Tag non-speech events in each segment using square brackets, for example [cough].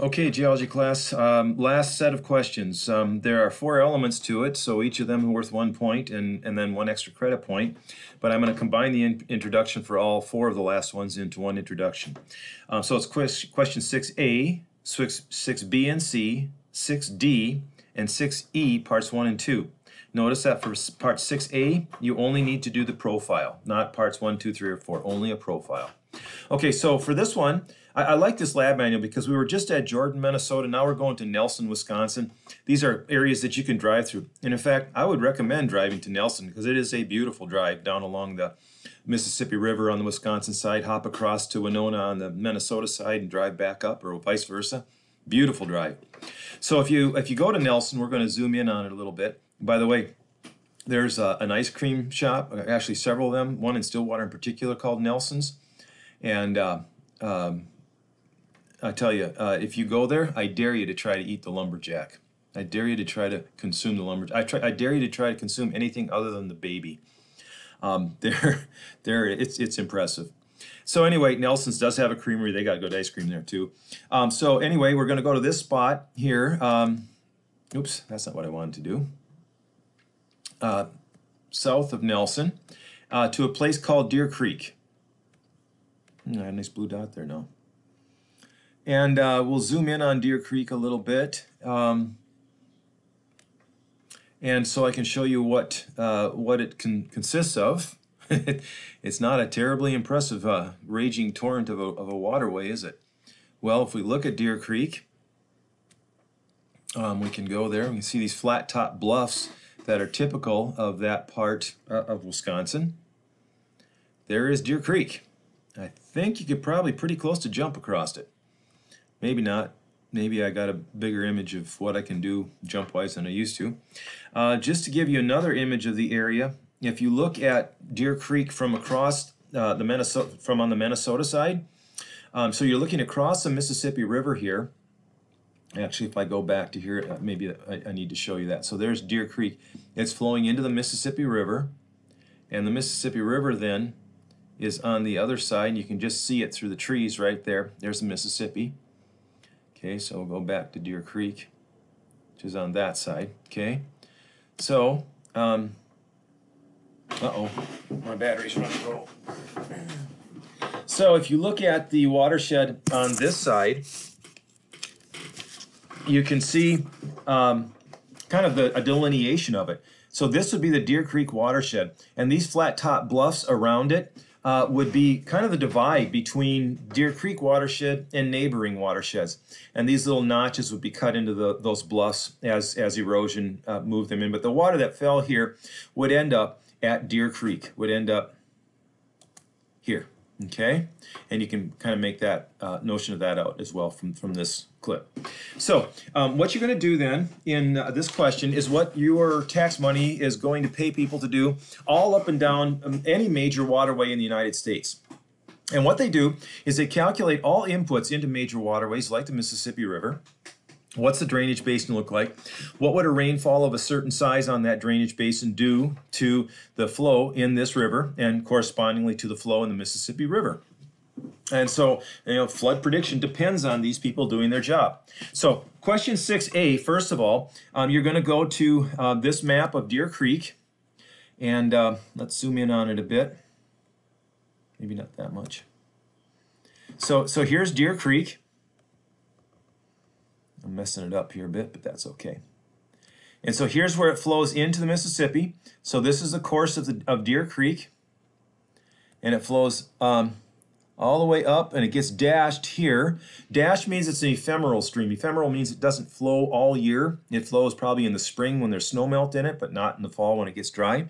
Okay, geology class, um, last set of questions. Um, there are four elements to it, so each of them worth one point and, and then one extra credit point. But I'm going to combine the in introduction for all four of the last ones into one introduction. Um, so it's quest question 6A, 6, 6B and C, 6D, and 6E, parts 1 and 2. Notice that for part 6A, you only need to do the profile, not parts 1, 2, 3, or 4, only a profile. Okay, so for this one, I, I, like this lab manual because we were just at Jordan, Minnesota. Now we're going to Nelson, Wisconsin. These are areas that you can drive through. And in fact, I would recommend driving to Nelson because it is a beautiful drive down along the Mississippi River on the Wisconsin side, hop across to Winona on the Minnesota side and drive back up or vice versa. Beautiful drive. So if you if you go to Nelson, we're going to zoom in on it a little bit. By the way, there's a, an ice cream shop, actually several of them, one in Stillwater in particular called Nelson's. And uh, um, I tell you, uh, if you go there, I dare you to try to eat the lumberjack. I dare you to try to consume the lumberjack. I, try, I dare you to try to consume anything other than the baby. Um, [laughs] they're, they're, it's, it's impressive. So anyway, Nelson's does have a creamery. They got good ice cream there too. Um, so anyway, we're going to go to this spot here. Um, oops, that's not what I wanted to do. Uh, south of Nelson uh, to a place called Deer Creek. Mm, nice blue dot there now. And uh, we'll zoom in on Deer Creek a little bit. Um, and so I can show you what, uh, what it can, consists of. [laughs] it's not a terribly impressive uh, raging torrent of a, of a waterway, is it? Well, if we look at Deer Creek, um, we can go there. We can see these flat top bluffs that are typical of that part uh, of Wisconsin. There is Deer Creek. I think you could probably pretty close to jump across it. Maybe not. Maybe I got a bigger image of what I can do jump-wise than I used to. Uh, just to give you another image of the area, if you look at Deer Creek from across uh, the Minnesota, from on the Minnesota side, um, so you're looking across the Mississippi River here. Actually, if I go back to here, uh, maybe I, I need to show you that. So there's Deer Creek. It's flowing into the Mississippi River, and the Mississippi River then is on the other side. You can just see it through the trees right there. There's the Mississippi. Okay, so we'll go back to Deer Creek, which is on that side. Okay, so, um, uh-oh, my battery's running low. So if you look at the watershed on this side, you can see um, kind of the, a delineation of it. So this would be the Deer Creek watershed, and these flat top bluffs around it uh, would be kind of the divide between Deer Creek watershed and neighboring watersheds. And these little notches would be cut into the, those bluffs as, as erosion uh, moved them in. But the water that fell here would end up at Deer Creek, would end up here okay? And you can kind of make that uh, notion of that out as well from, from this clip. So um, what you're going to do then in uh, this question is what your tax money is going to pay people to do all up and down um, any major waterway in the United States. And what they do is they calculate all inputs into major waterways like the Mississippi River, What's the drainage basin look like? What would a rainfall of a certain size on that drainage basin do to the flow in this river and correspondingly to the flow in the Mississippi River? And so, you know, flood prediction depends on these people doing their job. So, question 6A, first of all, um, you're going to go to uh, this map of Deer Creek, and uh, let's zoom in on it a bit. Maybe not that much. So, so here's Deer Creek. I'm messing it up here a bit, but that's okay. And so here's where it flows into the Mississippi. So this is the course of, the, of Deer Creek. And it flows um, all the way up and it gets dashed here. Dash means it's an ephemeral stream. Ephemeral means it doesn't flow all year. It flows probably in the spring when there's snow melt in it, but not in the fall when it gets dry.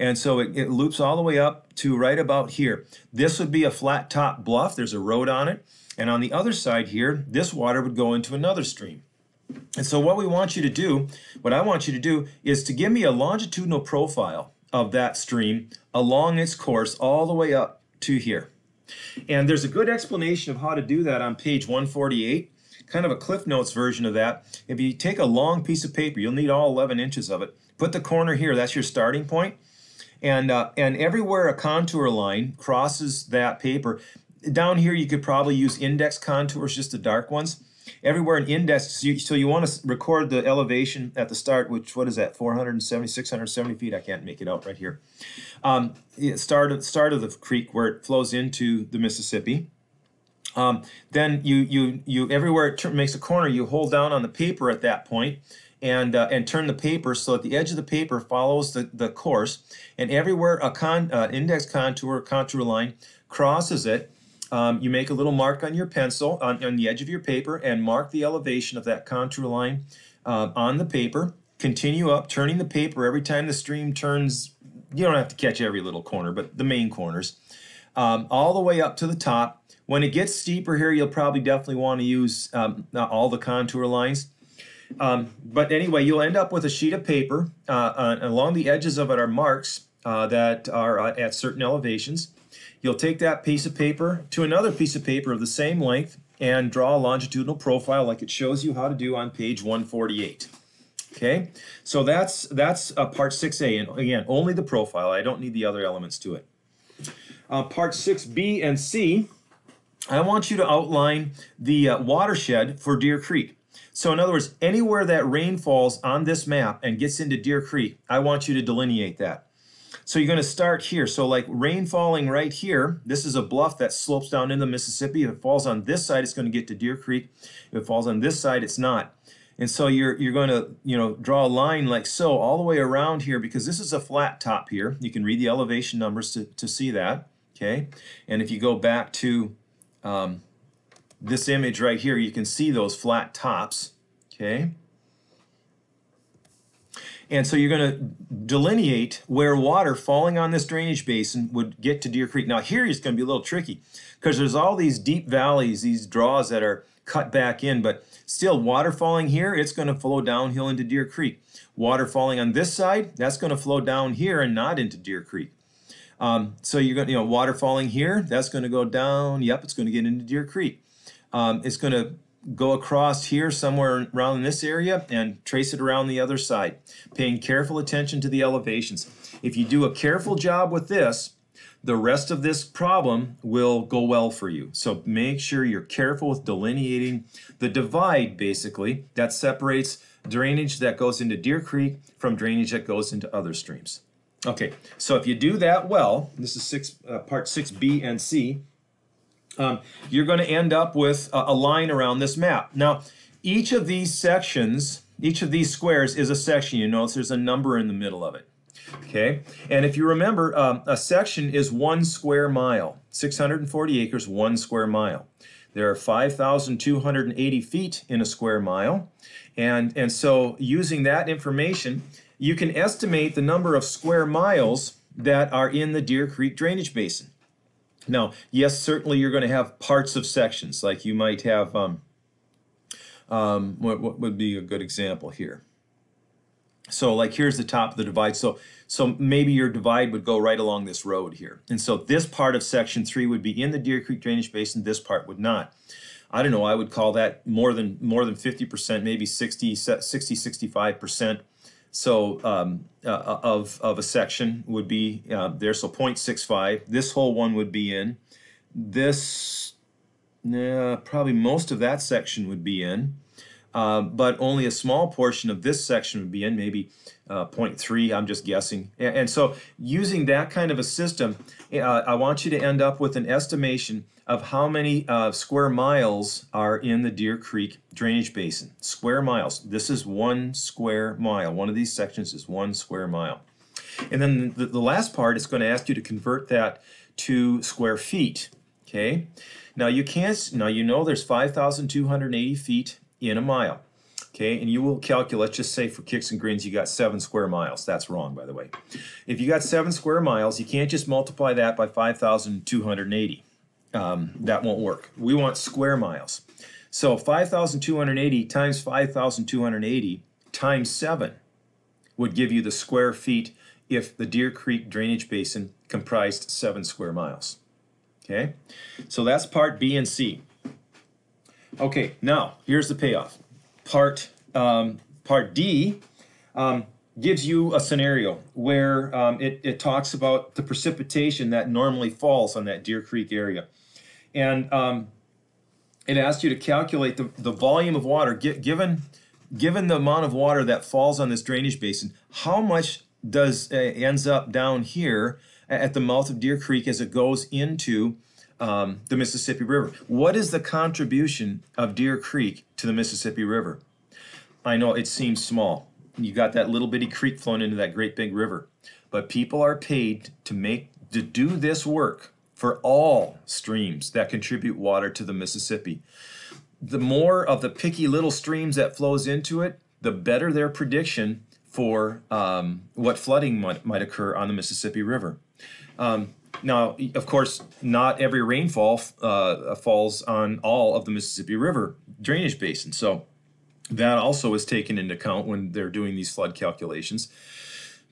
And so it, it loops all the way up to right about here. This would be a flat top bluff. There's a road on it. And on the other side here, this water would go into another stream. And so what we want you to do, what I want you to do, is to give me a longitudinal profile of that stream along its course all the way up to here. And there's a good explanation of how to do that on page 148, kind of a Cliff Notes version of that. If you take a long piece of paper, you'll need all 11 inches of it. Put the corner here, that's your starting point. And, uh, and everywhere a contour line crosses that paper, down here you could probably use index contours, just the dark ones. everywhere an index, so you, so you want to record the elevation at the start, which, what is that, 470, 670 feet? I can't make it out right here. Um, start, start of the creek where it flows into the Mississippi. Um, then you, you, you, everywhere it makes a corner, you hold down on the paper at that point and, uh, and turn the paper so that the edge of the paper follows the, the course. And everywhere a con, uh, index contour, contour line crosses it, um, you make a little mark on your pencil on, on, the edge of your paper and mark the elevation of that contour line uh, on the paper. Continue up, turning the paper every time the stream turns. You don't have to catch every little corner, but the main corners. Um, all the way up to the top. When it gets steeper here, you'll probably definitely want to use um, all the contour lines. Um, but anyway, you'll end up with a sheet of paper. Uh, uh, along the edges of it are marks uh, that are uh, at certain elevations. You'll take that piece of paper to another piece of paper of the same length and draw a longitudinal profile like it shows you how to do on page 148. Okay, so that's that's uh, part 6A, and again, only the profile. I don't need the other elements to it. Uh, part 6B and C, I want you to outline the uh, watershed for Deer Creek. So in other words, anywhere that rain falls on this map and gets into Deer Creek, I want you to delineate that. So you're going to start here. So like rain falling right here, this is a bluff that slopes down into Mississippi. If it falls on this side, it's going to get to Deer Creek. If it falls on this side, it's not. And so you're, you're going to, you know, draw a line like so all the way around here because this is a flat top here. You can read the elevation numbers to, to see that, okay? And if you go back to um, this image right here, you can see those flat tops, okay? And so you're going to delineate where water falling on this drainage basin would get to Deer Creek. Now here is going to be a little tricky because there's all these deep valleys, these draws that are cut back in, but still water falling here, it's going to flow downhill into Deer Creek. Water falling on this side, that's going to flow down here and not into Deer Creek. Um, so you're going to, you know, water falling here, that's going to go down. Yep, it's going to get into Deer Creek. Um, it's going to go across here somewhere around this area and trace it around the other side, paying careful attention to the elevations. If you do a careful job with this, the rest of this problem will go well for you. So make sure you're careful with delineating the divide, basically, that separates drainage that goes into Deer Creek from drainage that goes into other streams. Okay, so if you do that well, this is six, uh, part 6b and c, um, you're going to end up with a, a line around this map. Now, each of these sections, each of these squares is a section. You notice there's a number in the middle of it. Okay, and if you remember, um, a section is one square mile, 640 acres, one square mile. There are 5,280 feet in a square mile. And, and so using that information, you can estimate the number of square miles that are in the Deer Creek Drainage Basin. Now, yes, certainly you're going to have parts of sections, like you might have, um, um, what, what would be a good example here? So like here's the top of the divide. So, so maybe your divide would go right along this road here. And so this part of section three would be in the Deer Creek Drainage Basin, this part would not. I don't know, I would call that more than more than 50%, maybe 60, 60 65% so um, uh, of, of a section would be uh, there, so 0.65. This whole one would be in. This, uh, probably most of that section would be in, uh, but only a small portion of this section would be in, maybe uh, 0.3, I'm just guessing. And, and, so using that kind of a system, uh, I want you to end up with an estimation of how many uh, square miles are in the Deer Creek drainage basin. Square miles. This is one square mile. One of these sections is one square mile. And then the, the last part is going to ask you to convert that to square feet. Okay. Now you can't, now you know there's 5,280 feet in a mile. Okay, and you will calculate, let's just say for kicks and grins, you got seven square miles. That's wrong, by the way. If you got seven square miles, you can't just multiply that by 5,280. Um, that won't work. We want square miles. So 5,280 times 5,280 times 7 would give you the square feet if the Deer Creek Drainage Basin comprised 7 square miles. Okay, so that's part B and C. Okay, now here's the payoff. Part, um, part D um, gives you a scenario where um, it, it talks about the precipitation that normally falls on that Deer Creek area. And um, it asks you to calculate the, the volume of water, gi- given, given the amount of water that falls on this drainage basin, how much does, uh, ends up down here at the mouth of Deer Creek as it goes into um, the Mississippi River? What is the contribution of Deer Creek to the Mississippi River? I know it seems small. You got that little bitty creek flowing into that great big river. But people are paid to make to do this work for all streams that contribute water to the Mississippi. The more of the picky little streams that flows into it, the better their prediction for um, what flooding might, might occur on the Mississippi River. Um, now, of course, not every rainfall uh, falls on all of the Mississippi River drainage basin. So that also is taken into account when they're doing these flood calculations.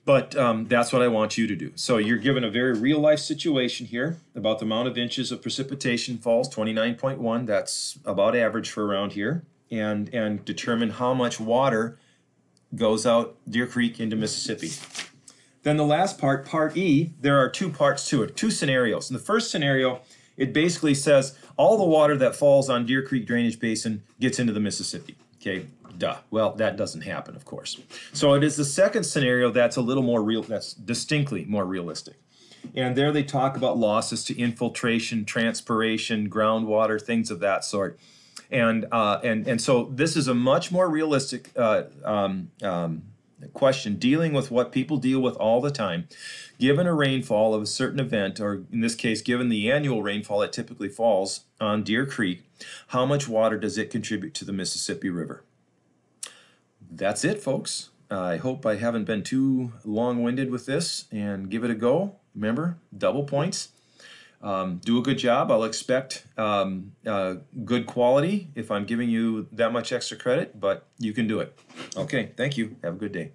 But um, that's what I want you to do. So you're given a very real life situation here about the amount of inches of precipitation falls, 29.1. That's about average for around here. And, and determine how much water goes out Deer Creek into Mississippi. Then the last part, part E, there are two parts to it, two scenarios. In the first scenario, it basically says all the water that falls on Deer Creek Drainage Basin gets into the Mississippi. Okay, duh. Well, that doesn't happen, of course. So it is the second scenario that's a little more real, that's distinctly more realistic. And there they talk about losses to infiltration, transpiration, groundwater, things of that sort. And uh, and and so this is a much more realistic uh, um, um, question, dealing with what people deal with all the time. Given a rainfall of a certain event, or in this case, given the annual rainfall that typically falls on Deer Creek, how much water does it contribute to the Mississippi River? That's it, folks. I hope I haven't been too long-winded with this and give it a go. Remember, double points. Um, do a good job. I'll expect um, uh, good quality if I'm giving you that much extra credit, but you can do it. Okay, thank you. Have a good day.